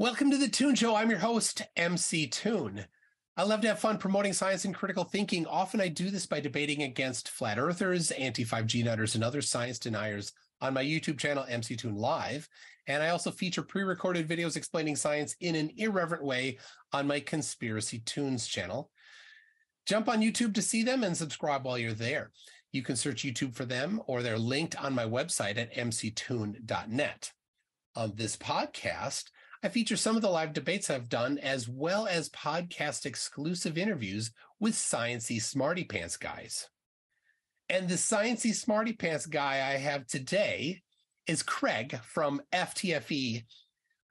Welcome to the Toon Show. I'm your host, MC Toon. I love to have fun promoting science and critical thinking. Often I do this by debating against flat earthers, anti 5G nutters, and other science deniers on my YouTube channel, MC Toon Live. And I also feature pre recorded videos explaining science in an irreverent way on my Conspiracy Toonz channel. Jump on YouTube to see them and subscribe while you're there. You can search YouTube for them or they're linked on my website at mctoon.net. On this podcast, I feature some of the live debates I've done, as well as podcast exclusive interviews with Sciency Smarty Pants guys. And the Sciency Smarty Pants guy I have today is Craig from FTFE.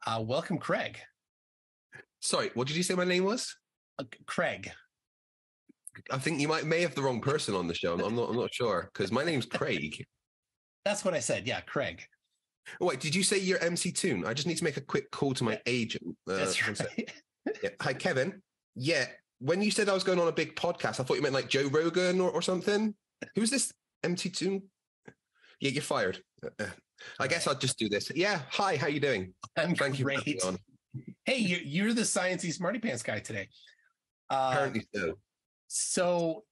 Uh, welcome, Craig. Sorry, what did you say my name was? Uh, Craig. I think you might may have the wrong person on the show. I'm not. I'm not sure because my name's Craig. That's what I said. Yeah, Craig. Wait, did you say you're MC Toon? I just need to make a quick call to my agent. Uh, That's right. yeah. Hi, Kevin. Yeah, when you said I was going on a big podcast, I thought you meant like Joe Rogan or, or something. Who's this MC Toon? Yeah, you're fired. Uh, I guess I'll just do this. Yeah. Hi, how you doing? I'm Thank great. you. Hey, you're, you're the sciencey smarty pants guy today. Uh, Apparently so. So,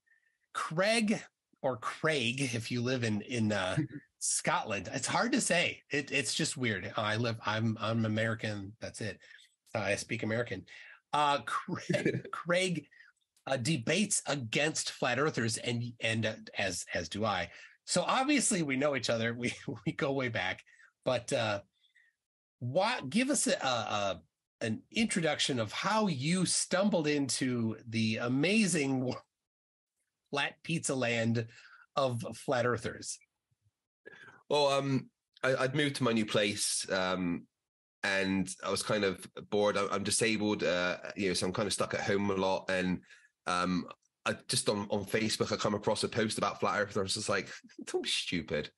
Craig or Craig, if you live in in uh, Scotland, it's hard to say. It, it's just weird. I live. I'm I'm American. That's it. Uh, I speak American. Uh, Craig, Craig uh, debates against flat earthers, and and uh, as as do I. So obviously we know each other. We we go way back. But uh, what? Give us a, a an introduction of how you stumbled into the amazing flat pizza land of flat earthers. Well, um, I, would moved to my new place, um, and I was kind of bored. I'm, I'm disabled, uh, you know, so I'm kind of stuck at home a lot. And um, I just on on Facebook, I come across a post about flat Earth. I was just like, "Don't be stupid."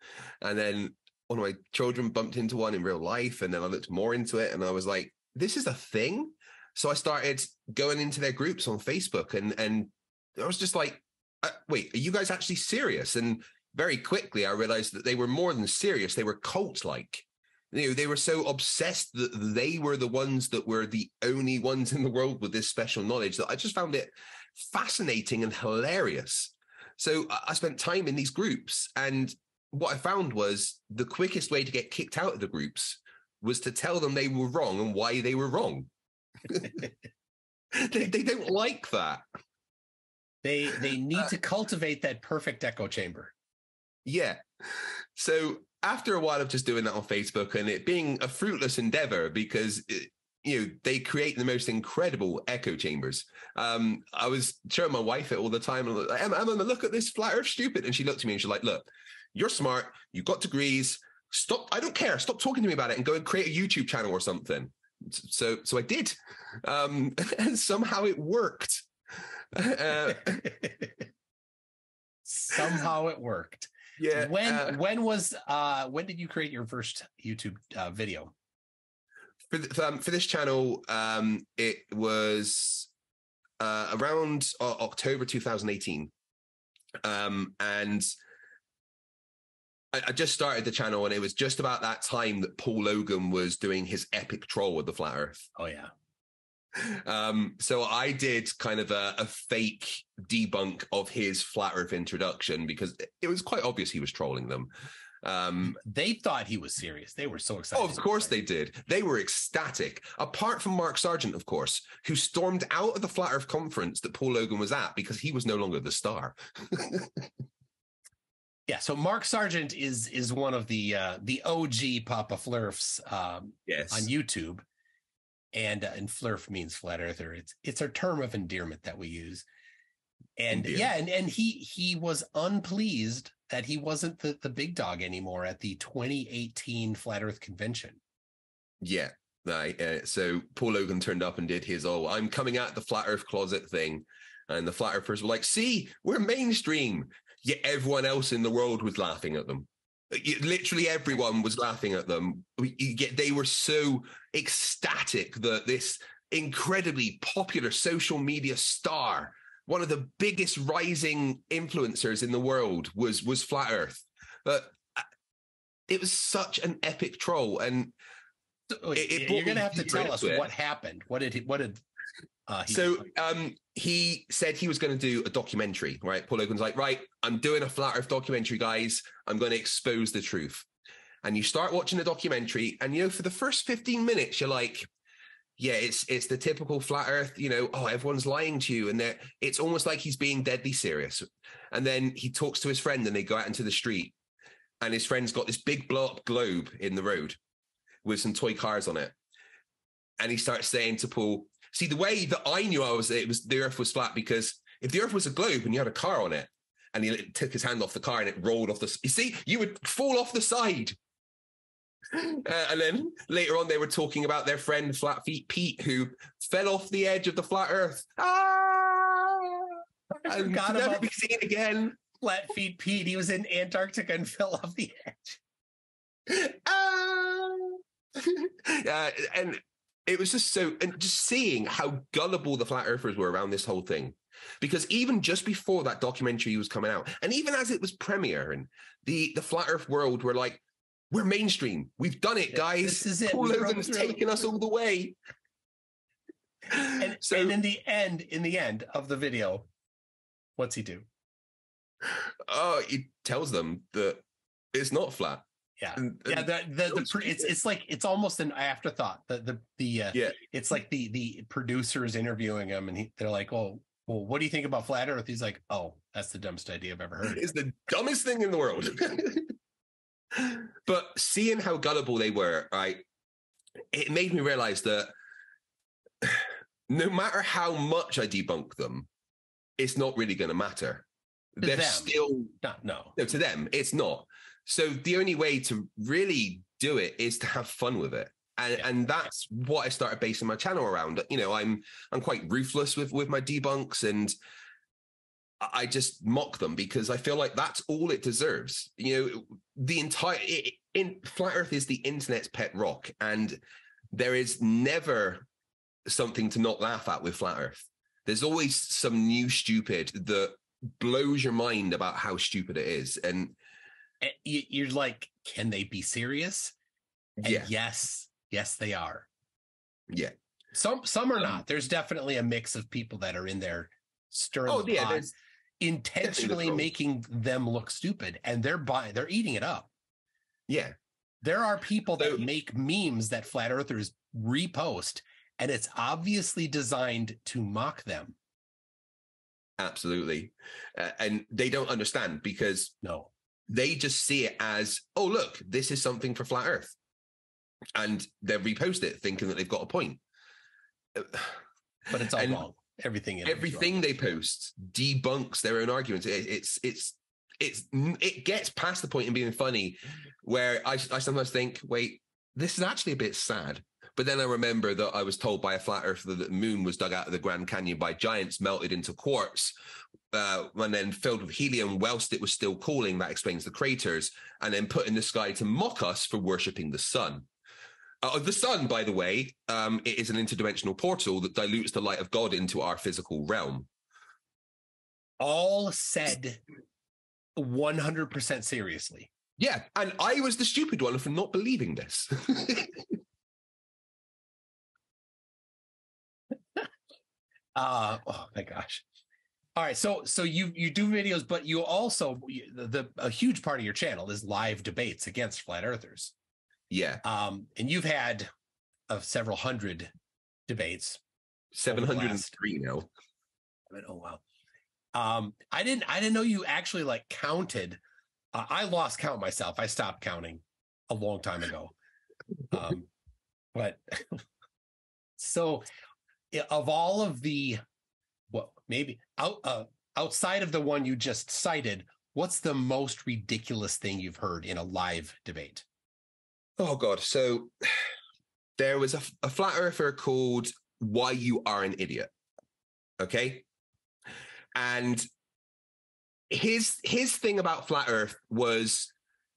And then one of my children bumped into one in real life, and then I looked more into it, and I was like, this is a thing. So I started going into their groups on Facebook and and I was just like, uh, wait, are you guys actually serious? And very quickly I realized that they were more than serious. They were cult like. You know, they were so obsessed that they were the ones that were the only ones in the world with this special knowledge that I just found it fascinating and hilarious. So I spent time in these groups and what I found was the quickest way to get kicked out of the groups was to tell them they were wrong and why they were wrong. they, they don't like that. They they need uh, to cultivate that perfect echo chamber. Yeah. So after a while of just doing that on Facebook and it being a fruitless endeavor because it, you know they create the most incredible echo chambers. Um, I was showing my wife it all the time. I'm like, Emma, look at this flat Earth stupid, and she looked at me and she's like, "Look, you're smart. You got degrees stop i don't care stop talking to me about it and go and create a youtube channel or something so so i did um and somehow it worked uh, somehow it worked yeah when uh, when was uh when did you create your first youtube uh, video for, the, um, for this channel um it was uh around uh, october 2018 um and I, just started the channel and it was just about that time that Paul Logan was doing his epic troll with the flat earth. Oh yeah. Um, so I did kind of a, a, fake debunk of his flat earth introduction because it was quite obvious he was trolling them. Um, they thought he was serious. They were so excited. Oh, of course they did. They were ecstatic. Apart from Mark Sargent, of course, who stormed out of the Flat Earth conference that Paul Logan was at because he was no longer the star. Yeah, so Mark Sargent is is one of the uh, the OG Papa Flurfs um, yes. on YouTube, and uh, and Flurf means flat earther. It's it's a term of endearment that we use, and yeah, and and he he was unpleased that he wasn't the the big dog anymore at the 2018 Flat Earth convention. Yeah, right. Uh, so Paul Logan turned up and did his oh, I'm coming out the flat Earth closet thing. And the flat earthers were like, see, we're mainstream yet everyone else in the world was laughing at them. Literally everyone was laughing at them. They were so ecstatic that this incredibly popular social media star, one of the biggest rising influencers in the world, was was Flat Earth. But uh, it was such an epic troll, and it- it you're gonna have to tell us it. what happened. What did he? What did? Uh, So um, he said he was going to do a documentary, right? Paul Hogan's like, right, I'm doing a flat Earth documentary, guys. I'm going to expose the truth. And you start watching the documentary, and you know, for the first 15 minutes, you're like, yeah, it's it's the typical flat Earth, you know, oh, everyone's lying to you, and they're- it's almost like he's being deadly serious. And then he talks to his friend, and they go out into the street, and his friend's got this big blow up globe in the road with some toy cars on it, and he starts saying to Paul, See, the way that I knew I was, it was the Earth was flat because if the Earth was a globe and you had a car on it, and he took his hand off the car and it rolled off the, you see, you would fall off the side. Uh, and then later on, they were talking about their friend Flat Feet Pete, who fell off the edge of the flat Earth. Ah! And never be seen again. Flat Feet Pete. He was in Antarctica and fell off the edge. Ah! uh, and it was just so, and just seeing how gullible the flat earthers were around this whole thing. Because even just before that documentary was coming out, and even as it was premiering, the the flat Earth world were like, "We're mainstream. We've done it, guys. this is it. Paul Hogan's taken us all the way." And, so, and in the end, in the end of the video, what's he do? oh, he tells them that it's not flat. Yeah. And- Yeah, and- the the, the it's it's like it's almost an afterthought. The the the uh, Yeah. it's like the the producers interviewing him, and he, they're like, "Oh, well, what do you think about flat Earth?" He's like, "Oh, that's the dumbest idea I've ever heard." It's the dumbest thing in the world. but seeing how gullible they were, right, it made me realize that no matter how much I debunk them, it's not really going to matter. To They're them. still Not no. no to them. It's not. So the only way to really do it is to have fun with it. And, Yeah. and that's what I started basing my channel around. You know, I'm I'm quite ruthless with with my debunks and I just mock them because I feel like that's all it deserves. You know, the entire it, in flat Earth is the internet's pet rock, and there is never something to not laugh at with flat Earth. There's always some new stupid that blows your mind about how stupid it is, and You're like, can they be serious? And yeah, yes, yes, they are. yeah. Some some are Um, not. There's definitely a mix of people that are in there stirring Oh the yeah, pot, intentionally making them look stupid, and they're buying, they're eating it up. yeah. There are people that So- make memes that flat earthers repost, and it's obviously designed to mock them. Absolutely. Uh, and they don't understand because No, they just see it as, oh, look, this is something for flat Earth. And they repost it thinking that they've got a point. But it's all And wrong. Everything. in it is wrong. Everything they post debunks their own arguments. It, it's, it's, it's, it gets past the point in being funny where I, I sometimes think, wait, this is actually a bit sad. But then I remember that I was told by a flat earther that the moon was dug out of the Grand Canyon by giants melted into quartz uh, and then filled with helium whilst it was still cooling. That explains the craters, and then put in the sky to mock us for worshipping the sun. Uh, the sun, by the way, um, it is an interdimensional portal that dilutes the light of God into our physical realm. all said 100% seriously. Yeah, and I was the stupid one for not believing this. Uh oh my gosh. All right, so so you you do videos, but you also the, the a huge part of your channel is live debates against flat earthers. yeah, Um, and you've had of several hundred debates. seven hundred and three now. I mean, oh wow. Um, I didn't I didn't know you actually like counted. Uh, I lost count myself. I stopped counting a long time ago. Um, but so of all of the well, maybe out uh, outside of the one you just cited, what's the most ridiculous thing you've heard in a live debate? Oh God! So there was a, a flat earther called "Why You Are an Idiot." Okay, and his his thing about flat Earth was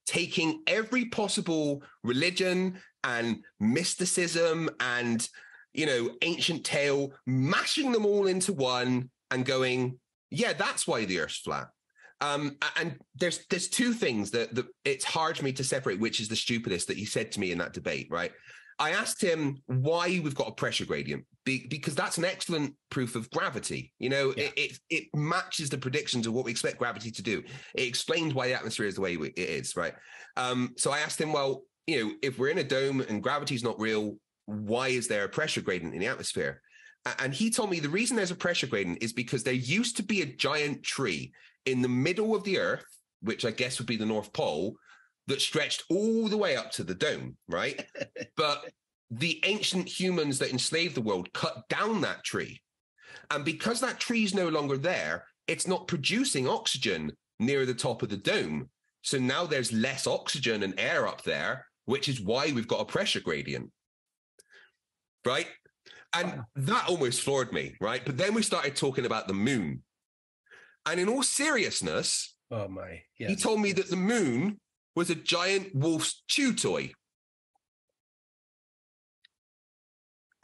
taking every possible religion and mysticism and you know ancient tale, mashing them all into one, and going, "Yeah, that's why the Earth's flat." Um, and there's there's two things that, that it's hard for me to separate which is the stupidest that he said to me in that debate, right? I asked him why we've got a pressure gradient be, because that's an excellent proof of gravity. You know, yeah. it, it, it matches the predictions of what we expect gravity to do. It explains why the atmosphere is the way it is, right? Um, so I asked him, well, you know, if we're in a dome and gravity's not real, why is there a pressure gradient in the atmosphere? And he told me the reason there's a pressure gradient is because there used to be a giant tree in the middle of the Earth, which I guess would be the North Pole, that stretched all the way up to the dome, right? but the ancient humans that enslaved the world cut down that tree. And because that tree is no longer there, it's not producing oxygen near the top of the dome. So now there's less oxygen and air up there, which is why we've got a pressure gradient. Right. And that almost floored me. Right. But then we started talking about the moon. And in all seriousness, oh my, he told me that the moon was a giant wolf's chew toy.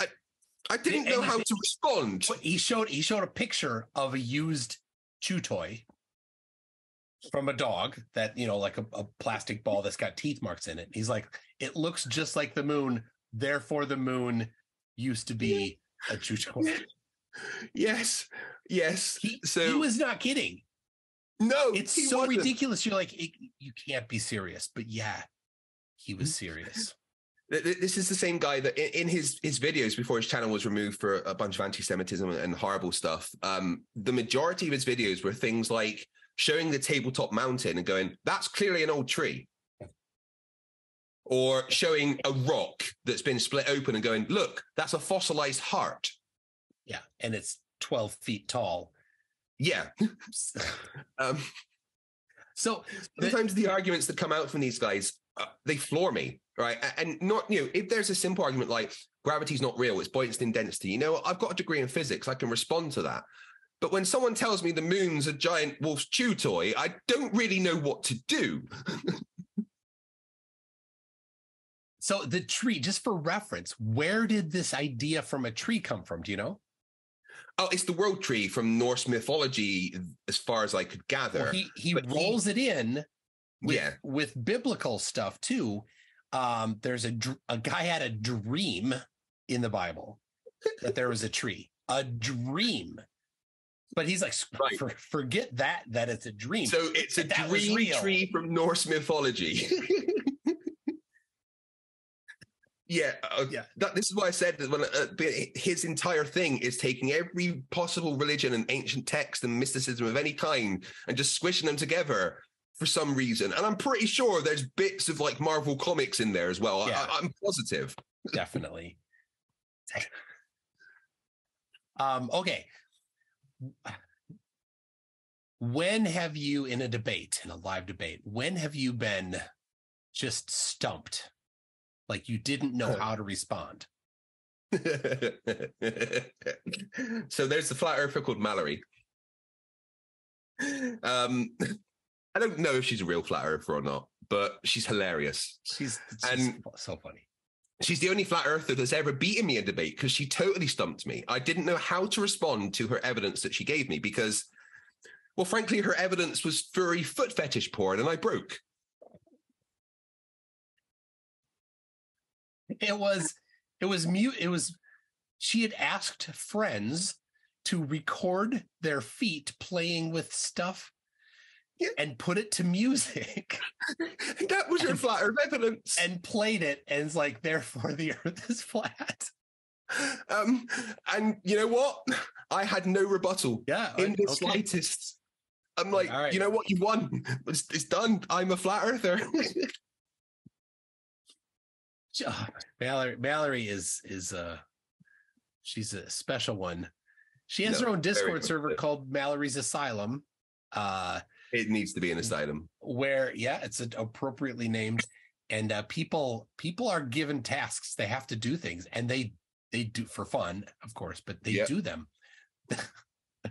I, I didn't know how to respond. He showed he showed a picture of a used chew toy from a dog that you know like a, a, plastic ball that's got teeth marks in it he's like it looks just like the moon therefore the moon used to be a toy yes yes he, so he was not kidding no, it's so wasn't. ridiculous. You're like, you can't be serious, but yeah, he was serious. This is the same guy that in his his videos before his channel was removed for a bunch of anti-Semitism and horrible stuff. Um, the majority of his videos were things like showing the tabletop mountain and going, "That's clearly an old tree," or showing a rock that's been split open and going, "Look, that's a fossilized heart." Yeah, and it's twelve feet tall yeah. um, so sometimes the, the, arguments that come out from these guys, uh, they floor me, right? And not, you know, if there's a simple argument like gravity's not real, it's buoyancy in density, you know, I've got a degree in physics, I can respond to that. But when someone tells me the moon's a giant wolf's chew toy, I don't really know what to do. so the tree, just for reference, where did this idea from a tree come from? Do you know? Oh, it's the world tree from Norse mythology, as far as I could gather. Well, he he but rolls he, it in with, yeah. with biblical stuff too. Um, there's a a guy had a dream in the Bible that there was a tree, a dream. But he's like, right. for, forget that that it's a dream. So it's a dream tree from Norse mythology. Yeah, uh, yeah. That, this is why I said that when uh, his entire thing is taking every possible religion and ancient text and mysticism of any kind and just squishing them together for some reason. And I'm pretty sure there's bits of like Marvel comics in there as well. Yeah. I, am positive. Definitely. um. Okay. When have you in a debate, in a live debate, when have you been just stumped? Like you didn't know how to respond. so there's the flat earther called Mallory. Um, I don't know if she's a real flat earther or not, but she's hilarious. She's, and so funny. She's the only flat earther that's ever beaten me in debate because she totally stumped me. I didn't know how to respond to her evidence that she gave me because, well, frankly, her evidence was furry foot fetish porn, and I broke. It was it was mute it was she had asked friends to record their feet playing with stuff yeah. and put it to music. that was your flat earth evidence. And played it and it's like, therefore the earth is flat. Um, and you know what? I had no rebuttal. Yeah. In the okay. slightest. I'm like, right. you know what? You won. It's, it's done. I'm a flat earther. Oh, Mallory Mallory is is uh she's a special one. She has no, her own Discord server called Mallory's Asylum. Uh it needs to be an asylum. Where yeah, it's appropriately named and uh people people are given tasks. They have to do things and they they do for fun, of course, but they yep. do them.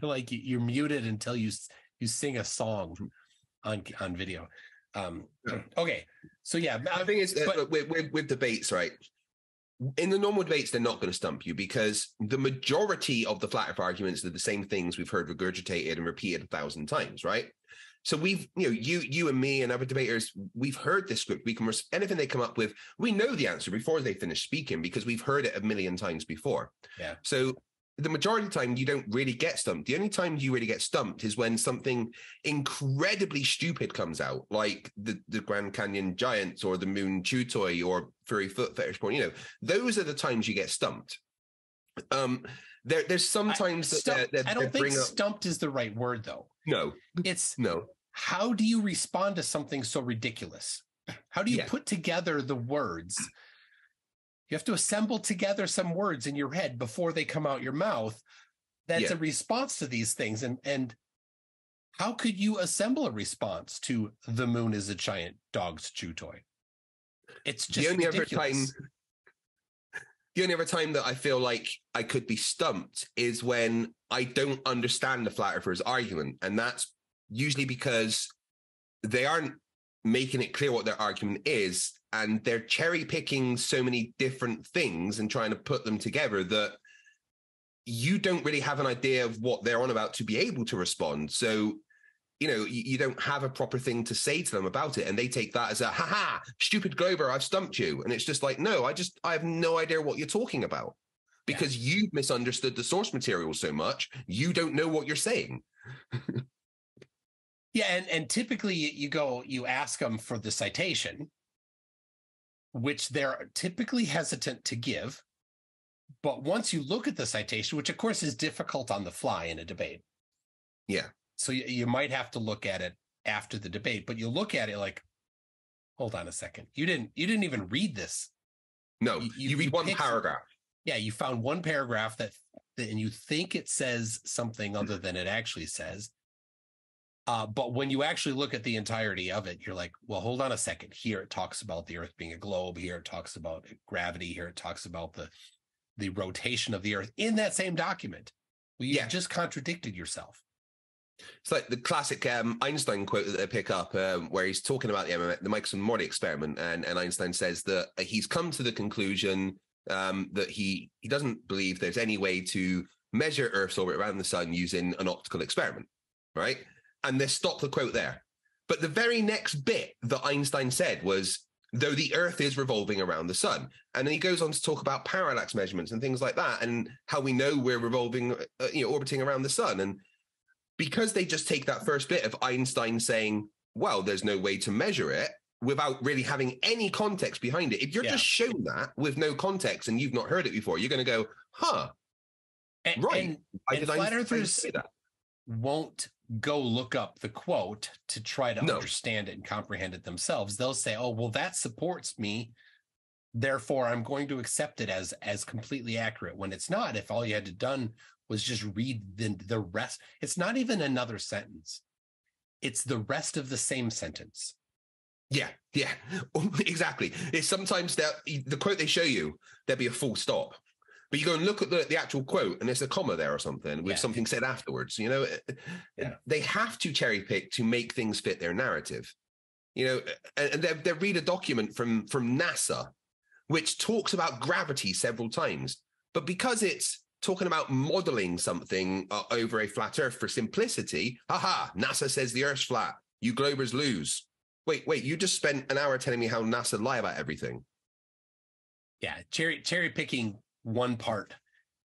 like you're muted until you you sing a song hmm. on on video. Um, okay, so yeah, the thing is, uh, but, with, with, with debates, right? In the normal debates, they're not going to stump you because the majority of the flat earth arguments are the same things we've heard regurgitated and repeated a thousand times, right? So we've, you know, you, you and me and other debaters, we've heard this script. We can anything they come up with, we know the answer before they finish speaking because we've heard it a million times before. Yeah. So the majority of the time you don't really get stumped. The only time you really get stumped is when something incredibly stupid comes out, like the, the Grand Canyon Giants or the Moon Chew Toy or Furry Foot Fetish Porn. You know, those are the times you get stumped. Um, there, there's sometimes I, stumped, that, I don't think stumped is the right word though. No, it's no. How do you respond to something so ridiculous? How do you Yeah. put together the words? You have to assemble together some words in your head before they come out your mouth. That's Yeah. a response to these things. And and how could you assemble a response to the moon is a giant dog's chew toy? It's just the only ridiculous. other time the only other time that I feel like I could be stumped is when I don't understand the flat earthers argument. And that's usually because they aren't making it clear what their argument is. And they're cherry picking so many different things and trying to put them together that you don't really have an idea of what they're on about to be able to respond. So you know, you, you don't have a proper thing to say to them about it. And they take that as a, haha, stupid Glober, I've stumped you. And it's just like, no, I just, I have no idea what you're talking about because you've misunderstood the source material so much. You don't know what you're saying. Yeah, and and typically you go you ask them for the citation, which they're typically hesitant to give. But once you look at the citation, which of course is difficult on the fly in a debate, Yeah. so you, you might have to look at it after the debate. But you look at it like, hold on a second, you didn't you didn't even read this. No, You- you, you- read one paragraph. Yeah, you found one paragraph that, that and you think it says something other than it actually says. Uh, but when you actually look at the entirety of it, you're like, well, hold on a second. Here it talks about the Earth being a globe. Here it talks about gravity. Here it talks about the the rotation of the Earth in that same document. Well, you Yeah. just contradicted yourself. It's like the classic um, Einstein quote that they pick up, um, where he's talking about the, the Michelson Morley experiment, and, and Einstein says that he's come to the conclusion um, that he he doesn't believe there's any way to measure Earth's orbit around the sun using an optical experiment, right? And they stop the quote there. But the very next bit that Einstein said was, though the Earth is revolving around the sun. And then he goes on to talk about parallax measurements and things like that, and how we know we're revolving, uh, you know, orbiting around the sun. And because they just take that first bit of Einstein saying, well, there's no way to measure it without really having any context behind it. If you're Yeah. just shown that with no context and you've not heard it before, you're going to go, huh, And, Right. and why And flat earthers- say that? won't go look up the quote to try to No. understand it and comprehend it themselves. They'll say, "Oh, well, that supports me, therefore I'm going to accept it as as completely accurate." When it's not, if all you had to done was just read the the rest, it's not even another sentence. It's the rest of the same sentence. Yeah, yeah, exactly. It's sometimes that the quote they show you, there'll be a full stop. But you go and look at the, the actual quote and there's a comma there or something with Yeah. something said afterwards. You know, Yeah. they have to cherry pick to make things fit their narrative. You know, and they, they read a document from from NASA, which talks about gravity several times, but because it's talking about modeling something uh, over a flat Earth for simplicity, haha, NASA says the Earth's flat. You globers lose. Wait, wait, you just spent an hour telling me how NASA lie about everything. Yeah, cherry cherry picking one part,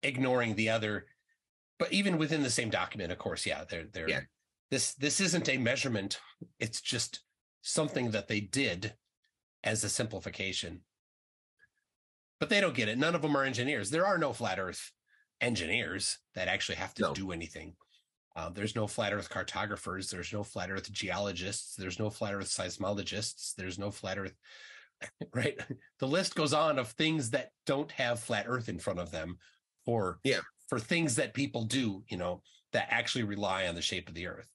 ignoring the other. But even within the same document, of course, yeah, they're they're Yeah. this this isn't a measurement. It's just something that they did as a simplification. But they don't get it. None of them are engineers. There are no flat Earth engineers that actually have to No. do anything. Uh, there's no flat Earth cartographers. There's no flat Earth geologists. There's no flat Earth seismologists. There's no flat Earth, right? The list goes on of things that don't have flat Earth in front of them, or Yeah. for things that people do, you know, that actually rely on the shape of the Earth.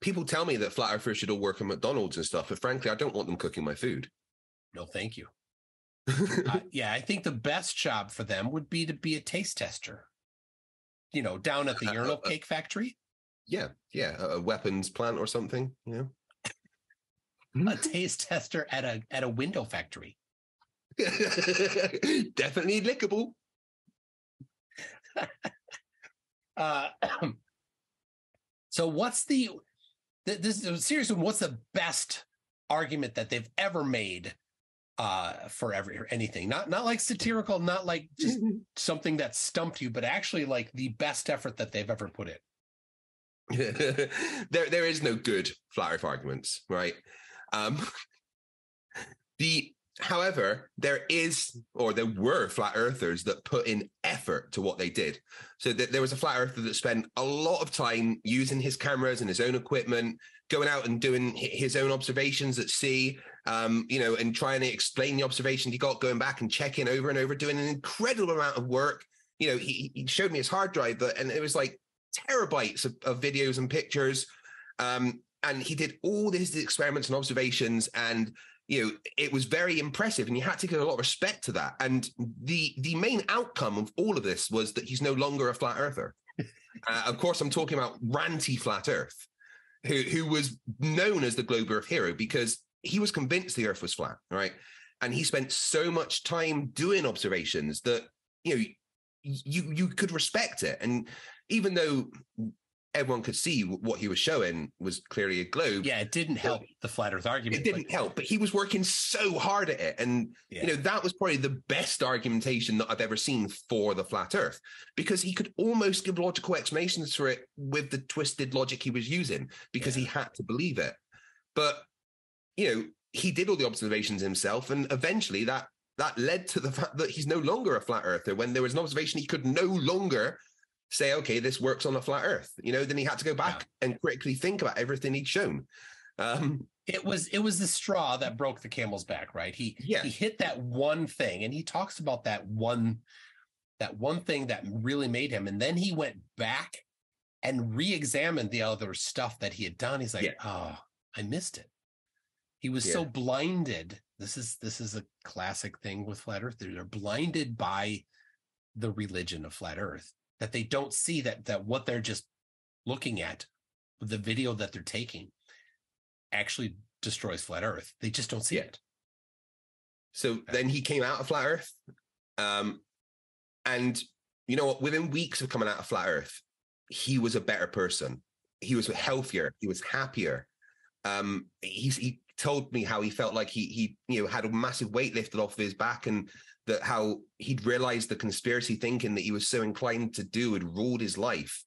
People tell me that flat earthers should all work at McDonald's and stuff, but frankly, I don't want them cooking my food. No, thank you. Uh, yeah, I think the best job for them would be to be a taste tester. You know, down at the Uh, urinal uh, cake factory, yeah, yeah, a weapons plant or something. You a taste tester at a at a window factory. definitely lickable. Uh, so what's the this is seriously what's the best argument that they've ever made uh for every anything? Not not like satirical not like just something that stumped you but actually like the best effort that they've ever put in. There there is no good flat earth arguments right um the however there is or there were flat earthers that put in effort to what they did. So th- there was a flat earther that spent a lot of time using his cameras and his own equipment going out and doing his own observations at sea um, you know and trying to explain the observations he got going back and checking over and over doing an incredible amount of work. You know he, he showed me his hard drive and it was like terabytes of, of videos and pictures. Um, and he did all these experiments and observations and you know it was very impressive and you had to give a lot of respect to that. And the the main outcome of all of this was that he's no longer a flat earther. Uh, of course i'm talking about ranty flat earth who who was known as the globe earth hero because he was convinced the earth was flat right? And he spent so much time doing observations that you know you you could respect it. And even though everyone could see what he was showing was clearly a globe. Yeah, it didn't help the flat Earth argument. It didn't help, but he was working so hard at it, and yeah. you know that was probably the best argumentation that I've ever seen for the flat Earth because he could almost give logical explanations for it with the twisted logic he was using because yeah. he had to believe it. But you know, he did all the observations himself, and eventually that that led to the fact that he's no longer a flat earther when there was an observation he could no longer say, okay, this works on a flat earth. You know, then he had to go back yeah. and critically think about everything he'd shown. Um, it was it was the straw that broke the camel's back, right? He yeah. he hit that one thing, and he talks about that one that one thing that really made him, and then he went back and re-examined the other stuff that he had done. He's like, yeah. oh, I missed it. He was yeah. so blinded. This is this is a classic thing with flat Earth. They're blinded by the religion of flat Earth that they don't see that that what they're just looking at the video that they're taking actually destroys flat earth. They just don't see yeah. it. So then he came out of flat earth um and you know what within weeks of coming out of flat earth he was a better person. He was healthier. He was happier. Um he's he told me how he felt like he he you know had a massive weight lifted off of his back and that how he'd realized the conspiracy thinking that he was so inclined to do had ruled his life.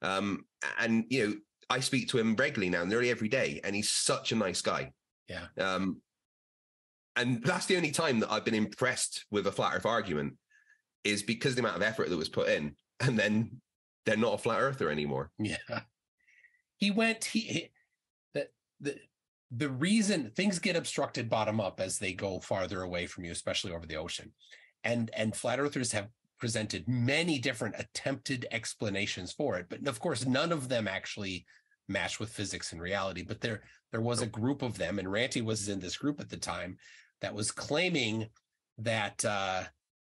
Um, and you know, I speak to him regularly now, nearly every day, and he's such a nice guy. Yeah. Um, and that's the only time that I've been impressed with a flat Earth argument is because the amount of effort that was put in, and then they're not a flat earther anymore. Yeah. He went. He, he the the the reason things get obstructed bottom up as they go farther away from you, especially over the ocean. And and flat earthers have presented many different attempted explanations for it, but of course none of them actually match with physics and reality. But there there was a group of them, and Ranty was in this group at the time that was claiming that uh,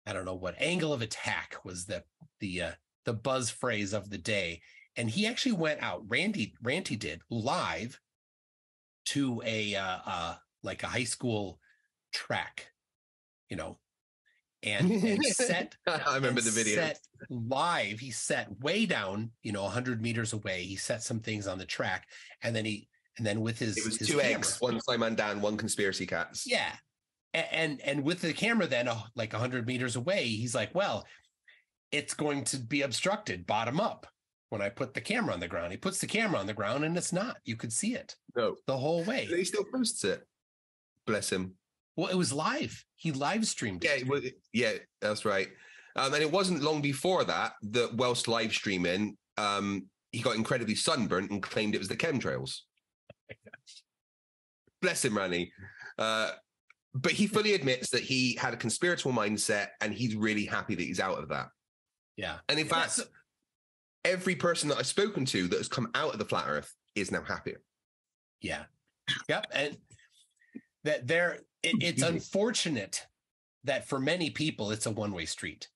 I don't know what angle of attack was the the uh, the buzz phrase of the day. And he actually went out, Randy Ranty did live to a uh, uh, like a high school track, you know, and, and set. I remember the video. Set live. He set way down, you know, hundred meters away. He set some things on the track, and then he and then with his it was his two camera, eggs, one SciManDan, one conspiracy cats. Yeah, and and, and with the camera then uh, like hundred meters away, he's like, well, it's going to be obstructed bottom up when I put the camera on the ground. He puts the camera on the ground and it's not. You could see it. No. The whole way. He still posts it. Bless him. Well, it was live. He live streamed it. Yeah, well, yeah, that's right. Um, and it wasn't long before that that whilst live streaming, um, he got incredibly sunburnt and claimed it was the chemtrails. Bless him, Ranny. Uh, but he fully admits that he had a conspiratorial mindset and he's really happy that he's out of that. Yeah. And in fact, every person that I've spoken to that has come out of the flat earth is now happier. Yeah. Yep. And that there, it, it's unfortunate that for many people it's a one way street.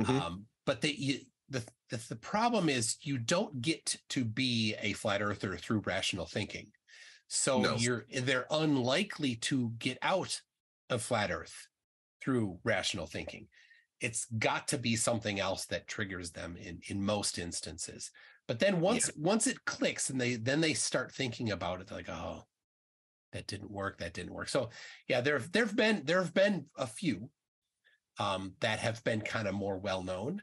Mm-hmm. Um, but the, you, the, the the problem is you don't get to be a flat earther through rational thinking. So no. you're they're unlikely to get out of flat earth through rational thinking it's got to be something else that triggers them in in most instances But then once yeah. once it clicks and they then they start thinking about it, they're like, oh, that didn't work, that didn't work. So yeah, there there've been there have been a few um, that have been kind of more well known.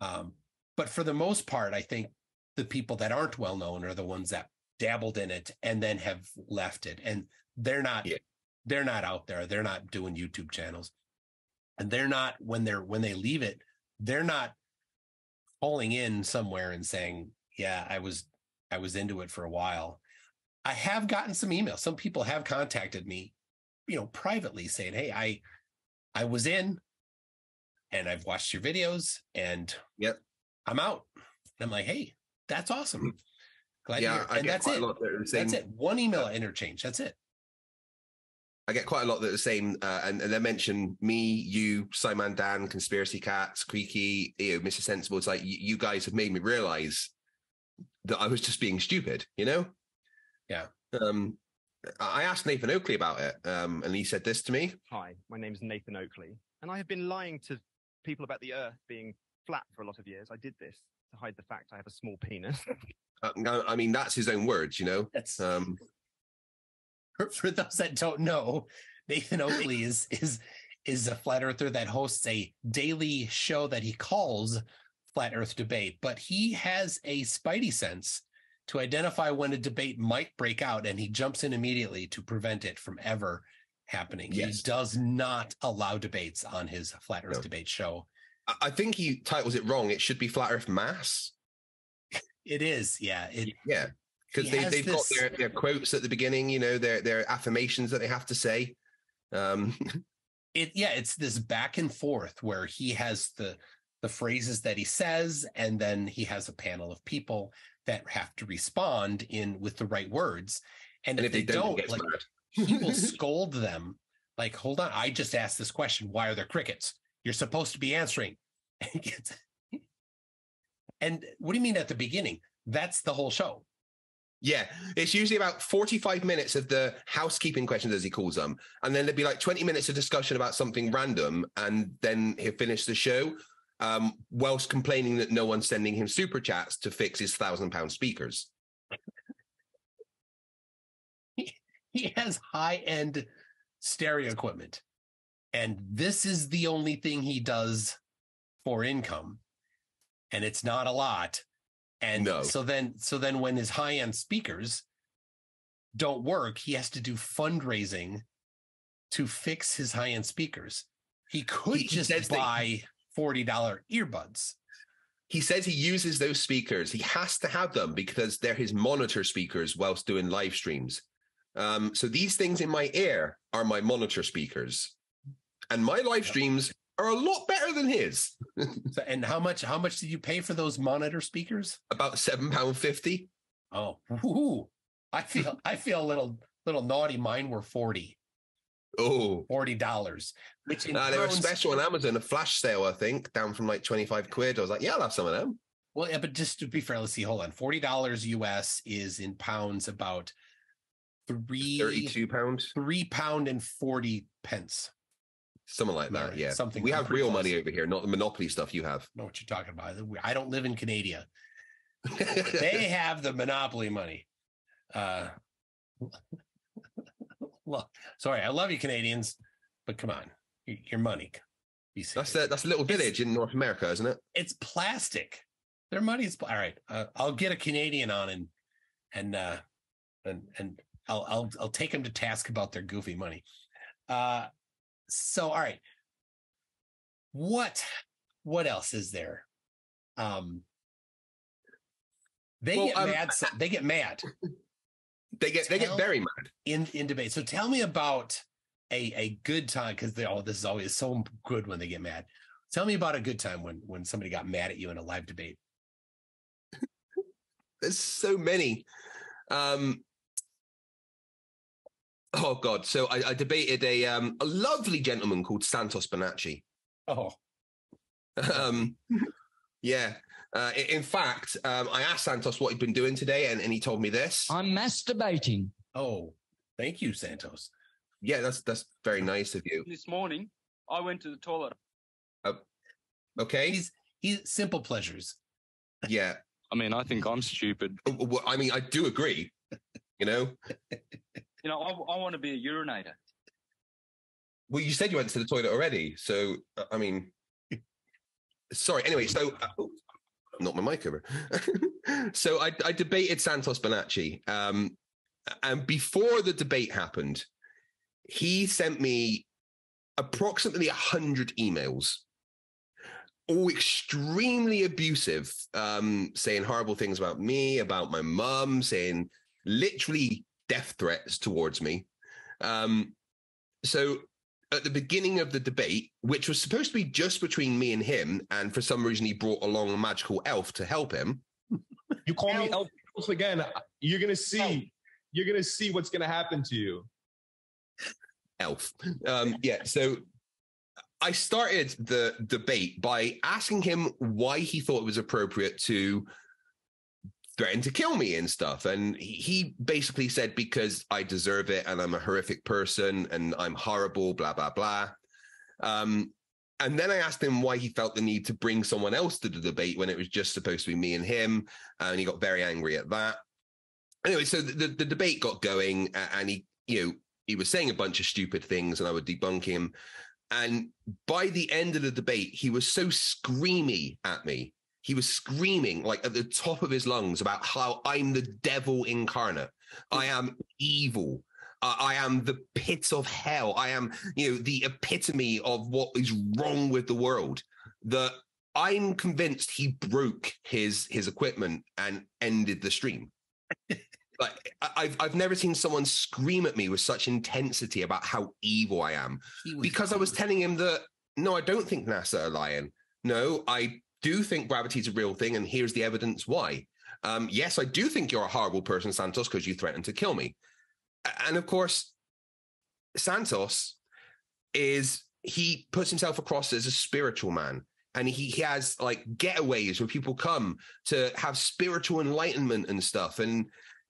Um, but for the most part, I think the people that aren't well known are the ones that dabbled in it and then have left it. And they're not yeah. they're not out there. They're not doing YouTube channels. And they're not when they're when they leave it, they're not calling in somewhere and saying, "Yeah, I was I was into it for a while." I have gotten some emails. Some people have contacted me, you know, privately saying, "Hey, I I was in and I've watched your videos and yep, I'm out." And I'm like, "Hey, that's awesome." Mm. Glad yeah, and that's it. That's it. One email interchange. That's it. I get quite a lot that the same, uh, and, and they mention me, you, SciManDan, Conspiracy Cats, Creaky, you know, Mr. Sensible. It's like you, you guys have made me realize that I was just being stupid, you know? Yeah. Um, I asked Nathan Oakley about it, um, and he said this to me. Hi, my name is Nathan Oakley, and I have been lying to people about the Earth being flat for a lot of years. I did this to hide the fact I have a small penis. uh, I mean, that's his own words, you know. That's um, for, for those that don't know, Nathan Oakley is is is a flat earther that hosts a daily show that he calls Flat Earth Debate, but he has a spidey sense to identify when a debate might break out and he jumps in immediately to prevent it from ever happening. Yes. He does not allow debates on his Flat Earth no. Debate show. I think he titles it wrong. It should be Flat Earth Mass. It is, yeah. It, yeah because they, they've this... got their, their quotes at the beginning, you know, their their affirmations that they have to say. Um, it yeah, it's this back and forth where he has the the phrases that he says, and then he has a panel of people that have to respond in with the right words. And, and if, if, they, they don't, don't like, he will scold them. Like, hold on, I just asked this question. Why are there crickets? You're supposed to be answering. and what do you mean at the beginning? That's the whole show. Yeah, it's usually about 45 minutes of the housekeeping questions, as he calls them. And then there'd be like 20 minutes of discussion about something random. And then he'll finish the show um, whilst complaining that no one's sending him super chats to fix his thousand pound speakers. he, he has high end stereo equipment. And this is the only thing he does for income. And it's not a lot and no. so then, so then when his high end speakers don't work, he has to do fundraising to fix his high end speakers. He could he, just he buy $40 earbuds. He says he uses those speakers. He has to have them because they're his monitor speakers whilst doing live streams. Um, so these things in my ear are my monitor speakers. And my live streams are a lot better than his. so, and how much? How much did you pay for those monitor speakers? About seven pound fifty. Oh, ooh, I feel I feel a little little naughty. Mine were forty. Oh, forty dollars. Which in nah, they were special on Amazon, a flash sale, I think, down from like twenty five quid. I was like, yeah, I'll have some of them. Well, yeah, but just to be fair, let's see. Hold on, forty dollars US is in pounds about three thirty two pounds, three pound and forty pence. Something like that. Yeah. Something we have real close. money over here, not the monopoly stuff you have. know what you're talking about. I don't live in Canada. they have the monopoly money. Uh, well, sorry, I love you, Canadians, but come on, your money. That's a, that's a little village it's, in North America, isn't it? It's plastic. Their money is all right. Uh, I'll get a Canadian on and and uh, and and I'll I'll I'll take them to task about their goofy money. Uh, so all right. What what else is there? Um they well, get um, mad they get mad. They get tell, they get very mad. in in debate. So tell me about a a good time because they oh this is always so good when they get mad. Tell me about a good time when when somebody got mad at you in a live debate. There's so many. Um Oh God! So I, I debated a um, a lovely gentleman called Santos Bonacci. Oh, um, yeah. Uh, in fact, um, I asked Santos what he'd been doing today, and, and he told me this. I'm masturbating. Oh, thank you, Santos. Yeah, that's that's very nice of you. This morning, I went to the toilet. Uh, okay. He's he's simple pleasures. Yeah. I mean, I think I'm stupid. Uh, well, I mean, I do agree. You know, You know, I, I want to be a urinator. well, you said you went to the toilet already, so uh, I mean, sorry. Anyway, so uh, oh, not my mic over. so I, I debated Santos Bonacci, um, and before the debate happened, he sent me approximately hundred emails, all extremely abusive, um, saying horrible things about me, about my mum, saying literally death threats towards me. Um, so at the beginning of the debate, which was supposed to be just between me and him, and for some reason he brought along a magical elf to help him. You call me Elf again, you're gonna see. Oh. You're gonna see what's gonna happen to you. Elf. Um, yeah. So I started the debate by asking him why he thought it was appropriate to threaten to kill me and stuff. And he- basically said, because I deserve it and I'm a horrific person and I'm horrible, blah, blah, blah. Um, and then I asked him why he felt the need to bring someone else to the debate when it was just supposed to be me and him. And he got very angry at that. Anyway, so the, the debate got going and he, you know, he was saying a bunch of stupid things and I would debunk him. And by the end of the debate, he was so screamy at me. He was screaming like at the top of his lungs about how I'm the devil incarnate. I am evil. I am the pit of hell. I am, you know, the epitome of what is wrong with the world. That I'm convinced he broke his his equipment and ended the stream. like I- I've I've never seen someone scream at me with such intensity about how evil I am because I was telling him that no, I don't think NASA are lying. No, I do think gravity's a real thing, and here's the evidence why. Um, yes, I do think you're a horrible person, Santos, because you threatened to kill me. And of course, Santos is he puts himself across as a spiritual man. And he, he has like getaways where people come to have spiritual enlightenment and stuff. And